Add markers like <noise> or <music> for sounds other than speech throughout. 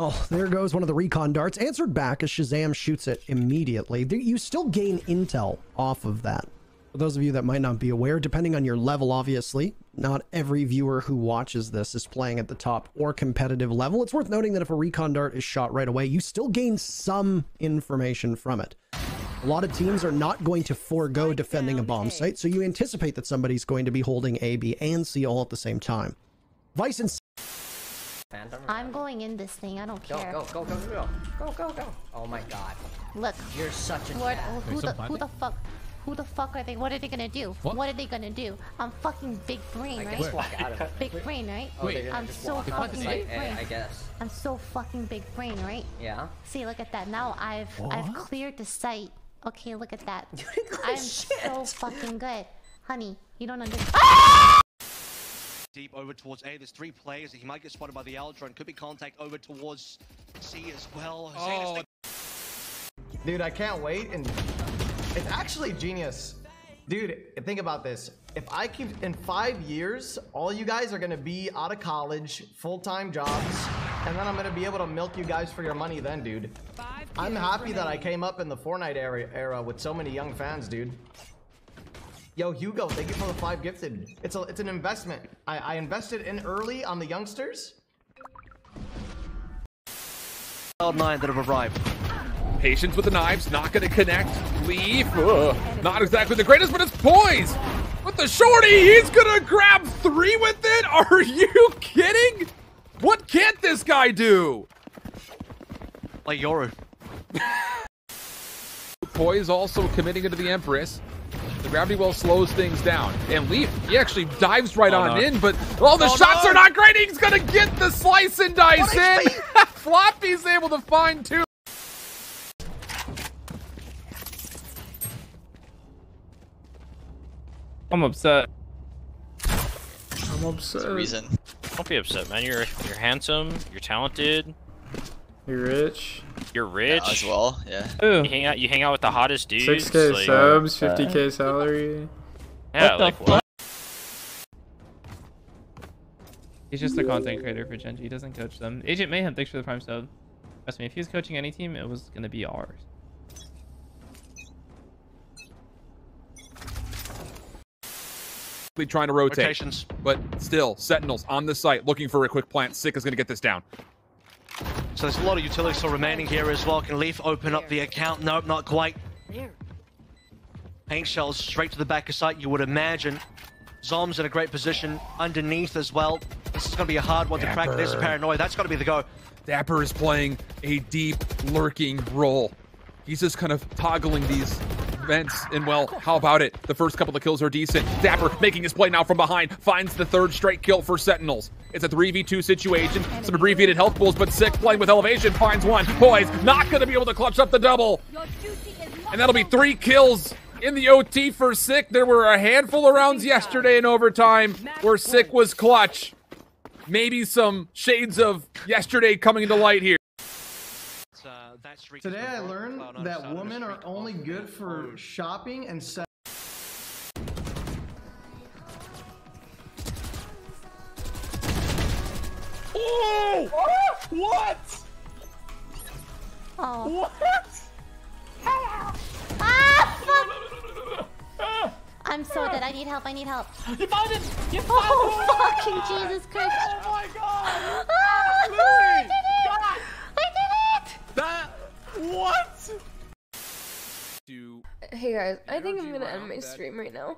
Oh, there goes one of the recon darts. Answered back as Shazam shoots it immediately. You still gain intel off of that. For those of you that might not be aware, depending on your level, obviously, not every viewer who watches this is playing at the top or competitive level. It's worth noting that if a recon dart is shot right away, you still gain some information from it. A lot of teams are not going to forego defending a bomb site, so you anticipate that somebody's going to be holding A, B, and C all at the same time. Vice and Phantom? I'm going in this thing. I don't care. Go, go, go, go, go, go, go, go. Oh my god. Look. You're such a What, chat. who, the, who the fuck? Who the fuck are they? What are they gonna do? What? What, are they gonna do? I'm fucking big brain, I right? guess walk out of it. Big brain, right? Oh, they're I'm so walk off the fucking site, big brain. I, I guess. I'm so fucking big brain, right? Yeah. See, look at that. Now I've I've cleared the site. Okay, look at that. <laughs> I'm so fucking good, honey. You don't understand. <laughs> Ah! Deep over towards A. There's three players. He might get spotted by the owl drone. Could be contact over towards C as well. Oh, Dude, I can't wait. And it's actually genius. Dude, think about this. If I keep in five years, all you guys are gonna be out of college, full-time jobs, and then I'm gonna be able to milk you guys for your money then, dude. I'm happy that I came up in the Fortnite era, era with so many young fans, dude. Yo, Hugo, thank you for the five gifted. It's a, it's an investment. I, I invested in early on the youngsters. Cloud9 that have arrived. Patience with the knives, not going to connect. Leaf, ugh, not exactly the greatest, but it's poised. With the shorty, he's going to grab three with it. <laughs> Are you kidding? What can't this guy do? Like Yoru. <laughs> Poise also committing into the Empress. The gravity well slows things down. And Leaf, he actually dives right Oh, on no. in, but oh, the Oh, shots no. are not great. He's going to get the slice and dice in. <laughs> <laughs> Floppy's able to find two. I'm upset. I'm upset. reason. Don't be upset, man. You're you're handsome. You're talented. You're rich. You're rich. as well. Yeah. Ooh. You hang out. You hang out with the hottest dudes. 6k like, subs, uh, 50k salary. Yeah. What like what? He's just a content creator for Genji. He doesn't coach them. Agent Mayhem, thanks for the prime sub. Trust me, if he was coaching any team, it was gonna be ours. Trying to rotate. Rotations. But still, Sentinels on the site looking for a quick plant. Sick is going to get this down. So there's a lot of utility still remaining here as well. Can Leaf open up the account? Nope, not quite. Paint shells straight to the back of sight, you would imagine. Zom's in a great position underneath as well. This is going to be a hard one to crack. There's a paranoia. That's got to be the go. Dapper is playing a deep, lurking role. He's just kind of toggling these and well, how about it? The first couple of kills are decent. Dapper making his play now from behind, finds the third straight kill for Sentinels. It's a 3v2 situation, some abbreviated health pools, but Sick playing with elevation finds one. Boys, not going to be able to clutch up the double. And that'll be three kills in the OT for Sick. There were a handful of rounds yesterday in overtime where Sick was clutch. Maybe some shades of yesterday coming to light here. That streak Today I learned that women are only good for shopping and sex. Oh! What? Oh. What? Ah, fuck! <laughs> I'm so dead. I need help. I need help. You found it! You found Oh, fucking Jesus Christ. Oh my god! Ah, I did it! God! I did it! That what? To Hey guys, I think I'm gonna end my stream right now.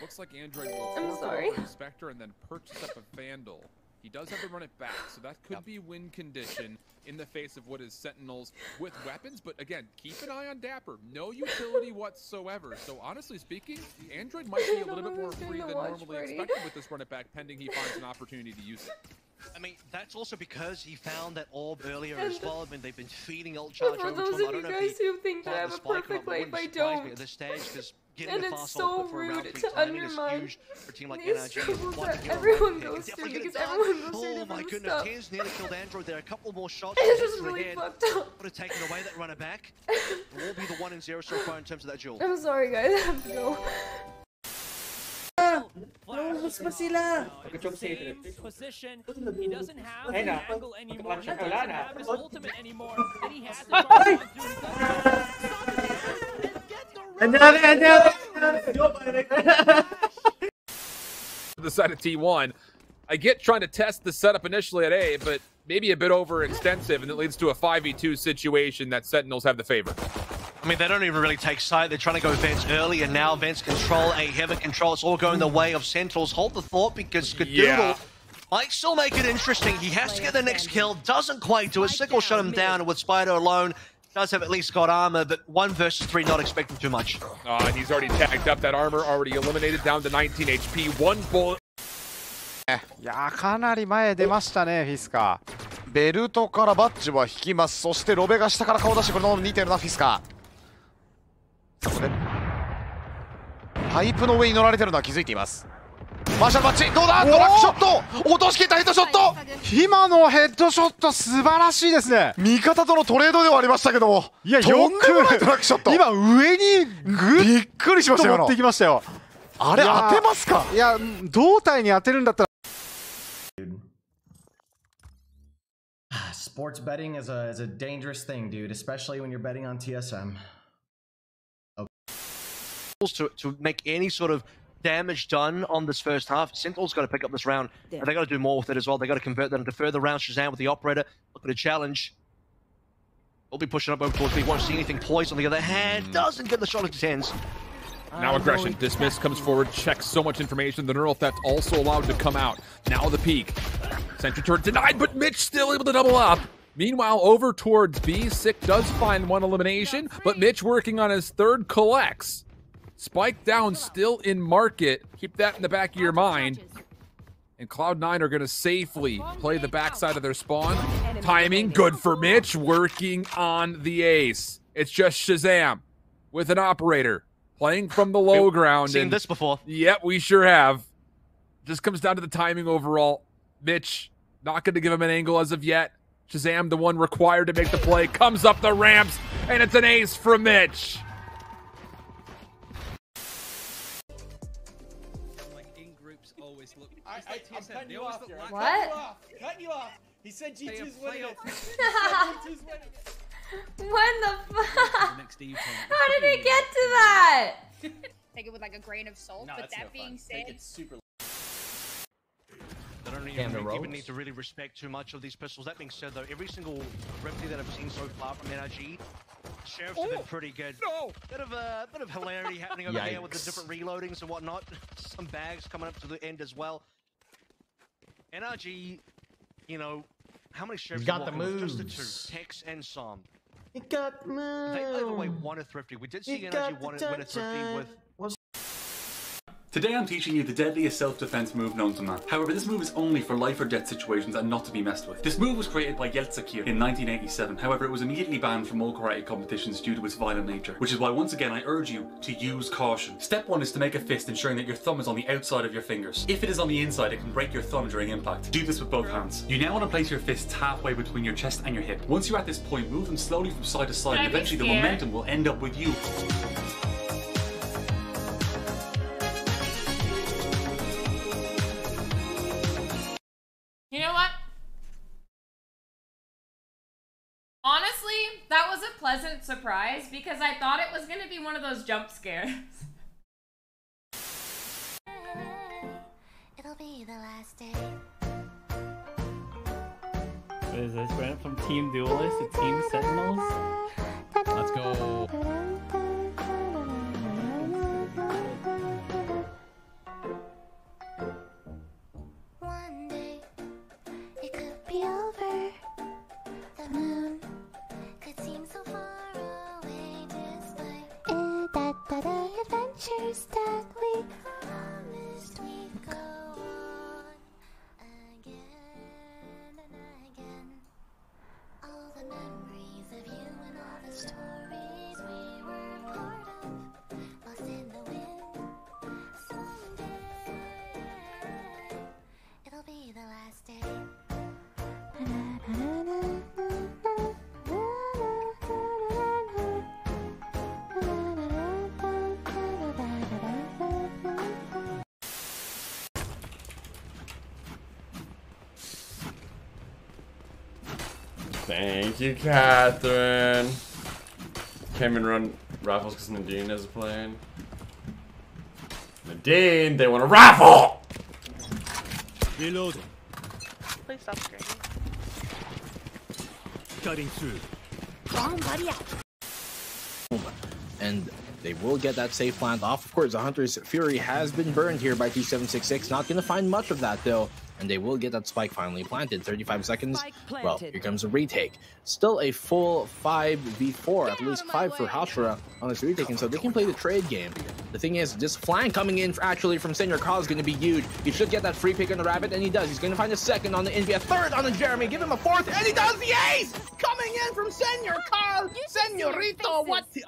looks like Android will I'm forfeit sorry. over Spectre and then purchase up a Vandal. He does have to run it back, so that could be win condition in the face of what is Sentinels with weapons. But again, keep an eye on Dapper. No utility <laughs> whatsoever. So honestly speaking, Android might be a little bit more <laughs> free than normally expected with this run it back, pending he finds an opportunity to use it. I mean, that's also because he found that orb earlier And as well. I mean, they've been feeding ult charge for over those to him. of I you don't know if guys he who think that I have a spike or not, perfect life, I don't. At this stage, because getting And the it's fast so ult for a round rude three to timing is undermine huge for a team like <laughs> these NRG. troubles that to get a everyone goes through because everyone goes through Oh my goodness, stuff. Tins nearly killed Android there. A couple more shots. It's just just to the really head. fucked up. Would have taken away that runner back. <laughs> We'll be the one and zero so far in terms of that duel. I'm sorry guys, I have to go. <laughs> Lumabas pa sila! Pagka-choke sa Adrian. Position. He doesn't have Ayun the na. angle anymore. He doesn't have his ultimate anymore. And he has to Ay! Anyari, anyari! the side of T1. I get trying to test the setup initially at A, but maybe a bit overextensive, and it leads to a 5v2 situation that Sentinels have the favor. I mean, they don't even really take side. They're trying to go Vents early, and now Vents control a heaven control. It's all going the way of Sentinels. Hold the thought because Skadoodle Yeah. might still make it interesting. He has to get the next kill. Doesn't quite do it. Sickle shut him down, and with Spider alone, does have at least got armor, but one versus three, not expecting too much. Uh, and he's already tagged up that armor, already eliminated down to 19 HP. One bullet. いやーかなり前出ましたねフィスカベルトからバッジは引きますそしてロベが下から顔出してこれの2.7フィスカ そこでパイプの上に乗られてるのは気づいています。マーシャルバッチどうだ？ドラッグショット！落とし切ったヘッドショット！今のヘッドショット素晴らしいですね。味方とのトレードではありましたけども。いやよくドラッグショット。今上にグッびっくりしましたよ。持ってきましたよ。あれ当てますか？いや胴体に当てるんだったら。Sports betting is a is a dangerous thing, dude, especially when you're betting on TSM. To, to make any sort of damage done on this first half. Sentinel's got to pick up this round. And they got to do more with it as well. They got to convert that into further rounds. Shazam with the operator. Look at a challenge. We'll be pushing up over towards B. Won't see anything. Poise on the other hand. Hmm. Doesn't get the shot into TenZ. Now aggression. Dismiss comes forward, checks so much information. The neural theft also allowed to come out. Now the peak. Sentry turret denied, but Mitch still able to double up. Meanwhile, over towards B, Sick does find one elimination, but Mitch working on his third collects. Spike down still in market. Keep that in the back of your mind. And Cloud9 are going to safely play the backside of their spawn. Timing good for Mitch, working on the ace. It's just Shazam with an operator playing from the low We've ground. seen and- this before. Yep, we sure have. Just comes down to the timing overall. Mitch not going to give him an angle as of yet. Shazam, the one required to make the play, comes up the ramps, and it's an ace from Mitch. I, I, I'm cutting you off here. I'm What? Cutting you off. Cutting you off. He said G2's winning it. <laughs> He said <laughs> G2's winning it. When the fuck? <laughs> How did he get to that? Take it with like a grain of salt. No, but that no being fun. said, Take it super. They don't even, the even need to really respect too much of these pistols. That being said, though, every single remedy that I've seen so far from NRG, Sheriff's have been pretty good. No! Bit of a bit of hilarity happening over here with the different reloadings and whatnot. Some bags coming up to the end as well. NRG, you know, how many sheriffs got the walking with? Just the moves. two, Tex and Som. He got They overweight moved. one a thrifty. We did see got NRG the one, win a thrifty with Today I'm teaching you the deadliest self-defense move known to man. However, this move is only for life or death situations and not to be messed with. This move was created by Yeltsin Kir in 1987. However, it was immediately banned from all karate competitions due to its violent nature, which is why once again I urge you to use caution. Step 1 is to make a fist ensuring that your thumb is on the outside of your fingers. If it is on the inside, it can break your thumb during impact. Do this with both hands. You now want to place your fists halfway between your chest and your hip. Once you're at this point, move them slowly from side to side and Can I be eventually the momentum will end up with. You a surprise because I thought it was going to be one of those jump scares. It'll be the last day. What is this? Went from Team Duelist to Team Sentinels? Let's go. Thank you, Catherine. Came and run raffles because Nadine is playing. Nadine, they want a raffle! Reloading. Please stop screaming. Cutting through. and they will get that safe plant off. Of course, the Hunter's Fury has been burned here by T766. Not going to find much of that, though. And they will get that spike finally planted. 35 seconds. Well, here comes a retake. Still a full 5v4, at least 5 for Hashira on this retake, and so they can play the trade game. The thing is, this flank coming in actually from Senior Carl is going to be huge. He should get that free pick on the Rabbit, and he does. He's going to find a second on the Envy, a third on the Jeremy, give him a fourth, and he does the ace! Coming in from Senior Carl! Senorito, what the...